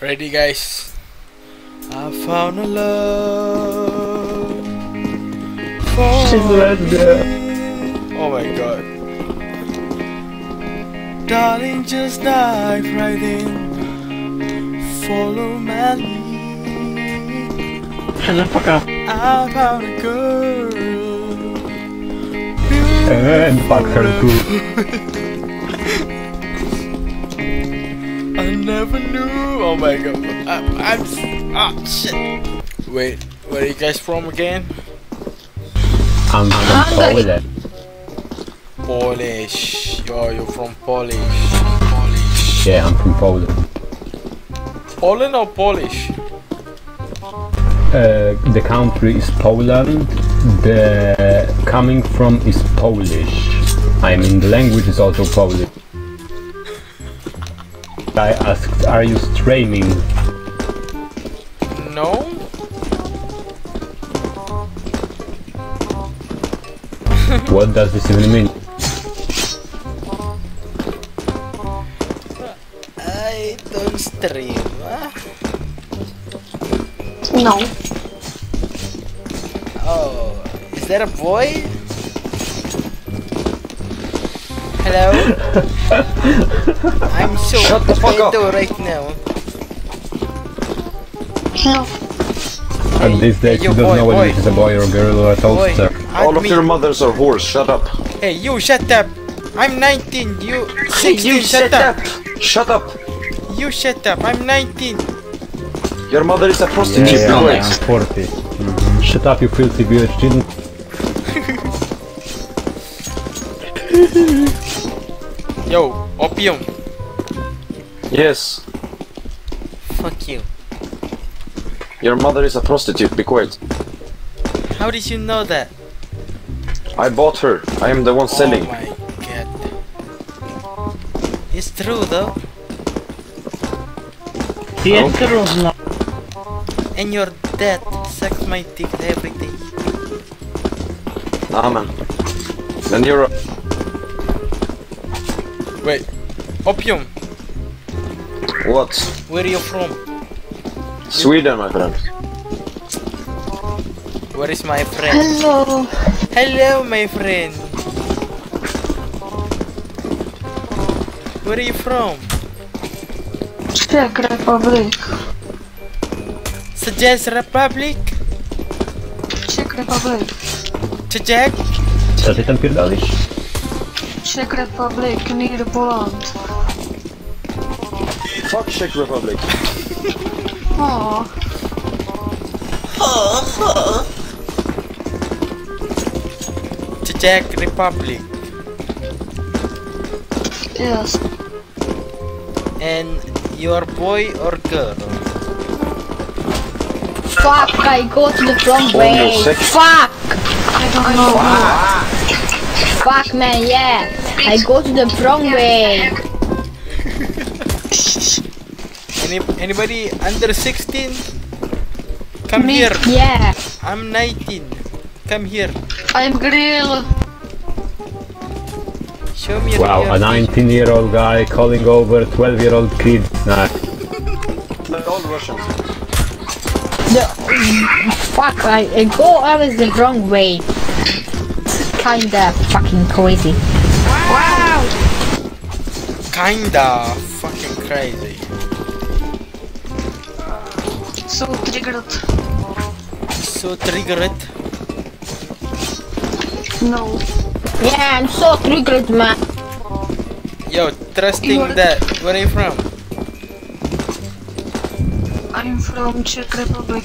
Ready, guys? I found a love. She's right there. Oh my god. Darling, just dive right in. Follow my lead. Shut the fuck up. I found a girl. And fuck her too. I never knew. Oh my god. I, I'm. Ah, shit. Wait, where are you guys from again? I'm from Poland. Polish. Yo, you're from Polish. Polish. Yeah, I'm from Poland. Poland or Polish? Uh, the country is Poland. The coming from is Polish. I mean, the language is also Polish. I asked, are you streaming? No? What does this even mean? I don't stream. No. Oh, is that a boy? Hello? I'm so Shut the fuck up. potato right now. No. At this hey, date, you you don't boy, know whether boy. this is a boy or a girl or a Boy, toaster. All of me. your mothers are whores, shut up. Hey, you shut up. I'm 19. You 16. you shut up. Shut up! You shut up. I'm 19. Your mother is a prostitute, Yeah, be yeah. I'm 40. Mhm. Shut up, you filthy bitch. Didn't Yo, opium. Yes, Fuck you. your mother is a prostitute, be quiet. How did you know that? I bought her, I am the one oh selling. Oh my god. It's true though. Pietro, And your dad sucks my dick every day. Nah man. Then you're a... Wait. Opium. What? Where are you from? Sweden, my friend. Where is my friend? Hello. Hello, my friend. Where are you from? Czech Republic. Suggest Republic? Czech Republic. Czech? Co ty tam pierdolisz? Czech Republic near Poland. Fuck Czech Republic. Oh. Czech Republic. Yes. And your boy or girl? Fuck, I go to the wrong way. Fuck! I don't know. Fuck man, yeah. I go to the wrong way. Any anybody under 16? Come Me. here. Yeah. I'm 19. Come here. I'm grill. Show me Wow, a 19 year old guy calling over 12 year old kid. Nah, They're all Russians. The, fuck, I, I go always the wrong way. Kinda fucking crazy. Kinda fucking crazy. So triggered. So triggered. No. Yeah, I'm so triggered, man. Yo, trusting You're- that. Where are you from? I'm from Czech Republic.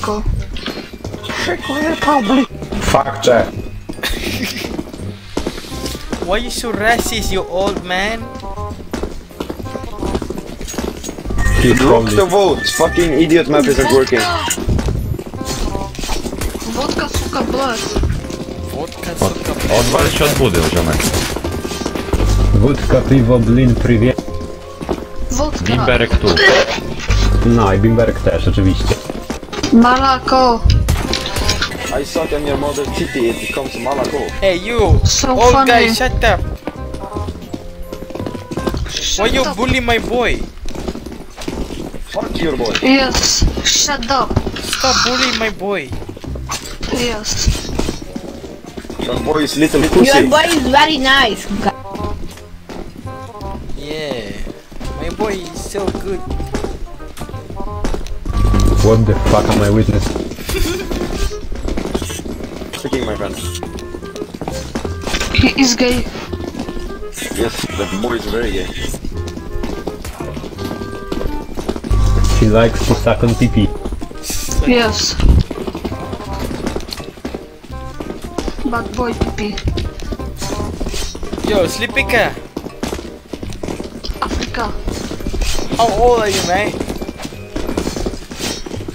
Czech Republic. fuck Czech. Why you so racist, you old man? He's Rock probably the vote! Fucking idiot map isn't working. Vodka, suka, blood. Vodka, suka, Odwal się od budy, ziomek. Wódka, piwo, blin, prywie. Vodka. Bimberek tu. No i bimberek też, oczywiście. Malako. I suck on your mother's titty, it becomes Malaco. Hey you, So old funny. guy, shut up. Why Shut you up. bully my boy? Fuck your boy. Yes. Shut up. Stop bullying my boy. Yes. Your boy is little Your pussy. boy is very nice. Yeah. My boy is so good. What the fuck am I witness? Speaking, my friend. He is gay. Yes, the boy is very gay. He likes to suck on pee pee. Yes. Bad boy pee Yo, Slipika. Africa. How old are you, mate?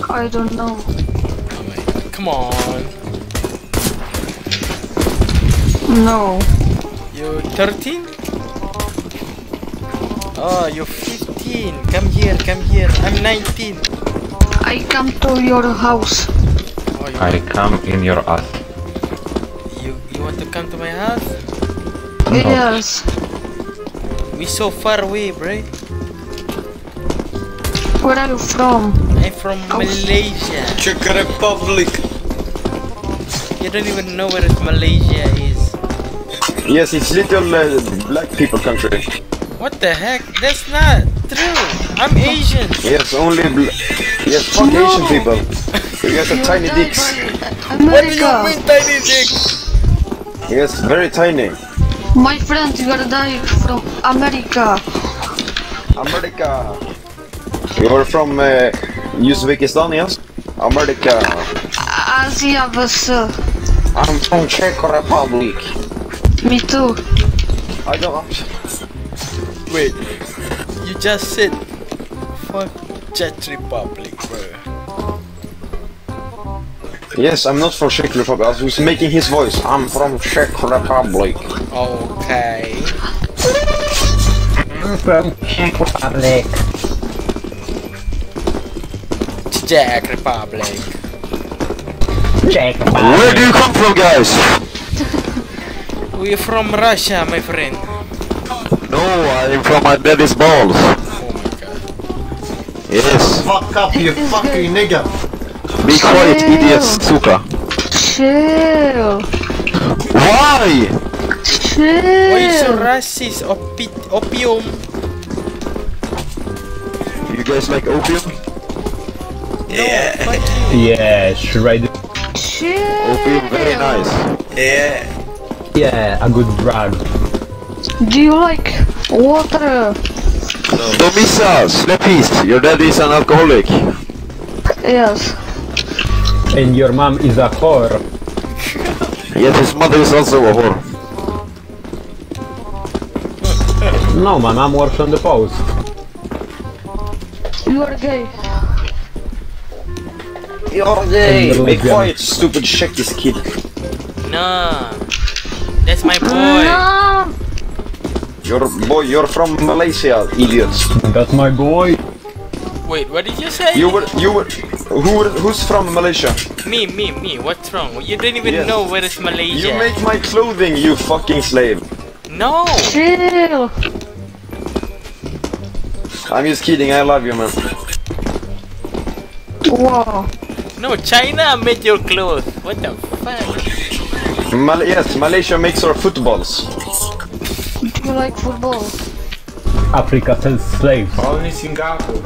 I don't know. Oh. Come on. No. You're 13? Oh, you're 15. Come here, come here. I'm 19. I come to your house. Oh, you, I come in your house. you, you want to come to my house? Yes. We so far away, bro. Where are you from? I'm from Malaysia. Czech Republic. You don't even know where Malaysia is. Yes, it's little uh, black people country. What the heck? That's not true. I'm Asian. Yes, only bl- Yes, fuck No. Asian people. You guys have tiny dicks. What do you mean tiny dick? Yes, very tiny. My friend, you are dying from America. America. You're from uh, Uzbekistan, yes? America. Asia was. Uh, I'm from Czech Republic. me too. I don't. Wait. You just said fuck Czech Republic, bro. Yes, I'm not from Czech Republic. I was making his voice. I'm from Czech Republic. Okay. I'm from Czech Republic. Czech Republic. Czech Republic. Where do you come from, guys? We're from Russia, my friend. No, I'm from my daddy's balls. Oh my god. Yes. Fuck up, you fucking nigga. Be quiet, Chill. idiots, suka. Chill. Why? Chill. Why you so racist? Opi opium. You guys like opium? Yeah, Fuck you. Yeah, shredded. Chill. Opium, very nice. yeah. Yeah, a good drug. Do you like water? Domisa, släppist. Your daddy is an alcoholic. Yes. And your mom is a whore. Yes, his mother is also a whore. No, my mom works on the post. You are gay. You're gay. And Be quiet, stupid Czechist kid. No. That's my boy. No. Your boy, you're from Malaysia, idiots. That's my boy. Wait, what did you say? You were, you were, who were, who's from Malaysia? Me, me, me. What's wrong? You don't even Yes. know where is Malaysia. You make my clothing, you fucking slave. No. Chill. I'm just kidding, I love you, man. Wow. No, China made your clothes. What the fuck? Mal- yes, Malaysia makes our footballs. Do you like football? Africa sells slaves. Only Singapore.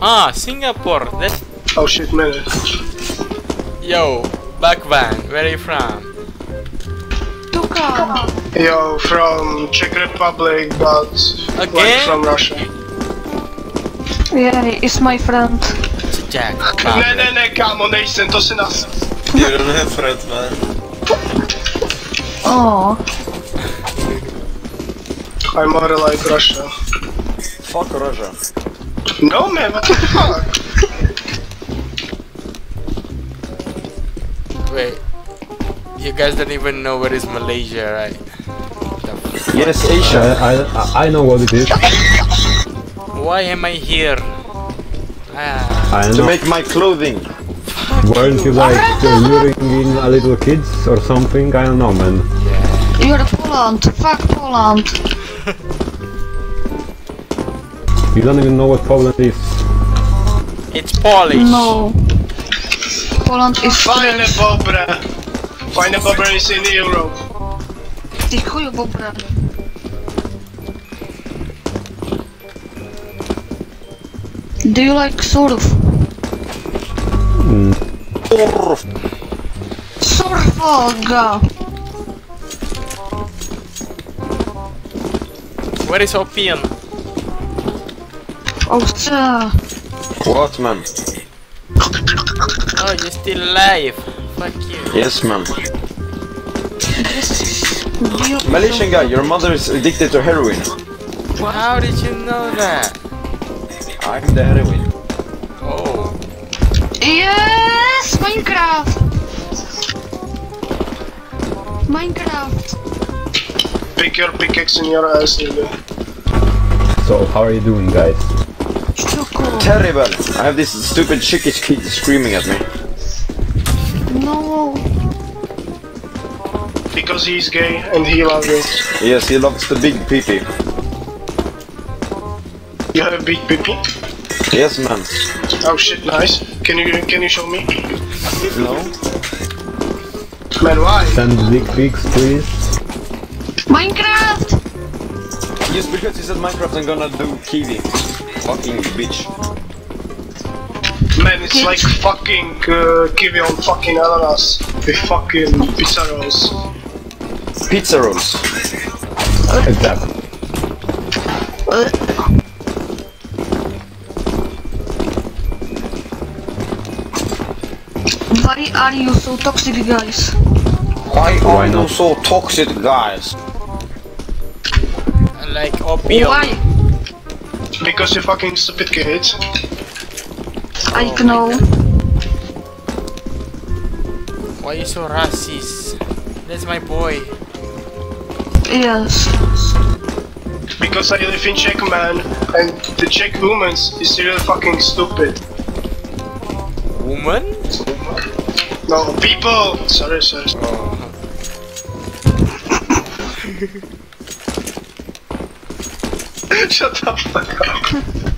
Ah, Singapore. That's Oh shit, man. yo. Bakvan, where are you from? Tuka. Yo, from Czech Republic, but like Again? from Russia. Yeah, it's my friend. Jack. Ne, ne, ne, kámo, nejsem, to si nás... You don't have friends, man. Oh. I'm more like Russia. Fuck Russia. No man, what the fuck? Wait. You guys don't even know where is Malaysia, right? Yes, Asia. I, I know what it is. Why am I here? Ah, I To make my clothing. Weren't you like uh, luring in a little kids or something? I don't know, man. You're Poland. Fuck Poland. You don't even know what Poland is. It's Polish. No. Poland is Fajne trash. bobre. Fajne bobre is in Europe. Ty chuju bobra. Do you like surf? Surfoga. Where is Opian? Owce. What, man? Oh, you're still alive. Fuck you. Yes, ma'am. Malaysian guy, your mother is addicted to heroin. How did you know that? I'm the heroin. Oh. Yes! Minecraft! Minecraft! Pick your pickaxe in your ass, nigga. So, how are you doing, guys? Choco. Terrible! I have this stupid chickish kid screaming at me. No. Because he's gay and he loves it. Yes, he loves the big pee You have a big pipi? Yes, man. Oh shit, nice. Can you can you show me? No? Man, why? Send big pics, please. Minecraft! Just because he said Minecraft, I'm gonna do Kiwi. Fucking bitch. Man, it's like fucking uh, kiwi on fucking ananas with fucking pizza rolls. Pizza rolls. Exactly. Why are you so toxic, guys? Why are Why you so toxic, guys? Like Opium. Why? Because you fucking stupid kid. I oh, know. Why you so racist? That's my boy. Yes. Because I live in Czech, man, and the Czech woman is really fucking stupid. Woman? No, people! Sorry, sorry. Oh. Shut the fuck up.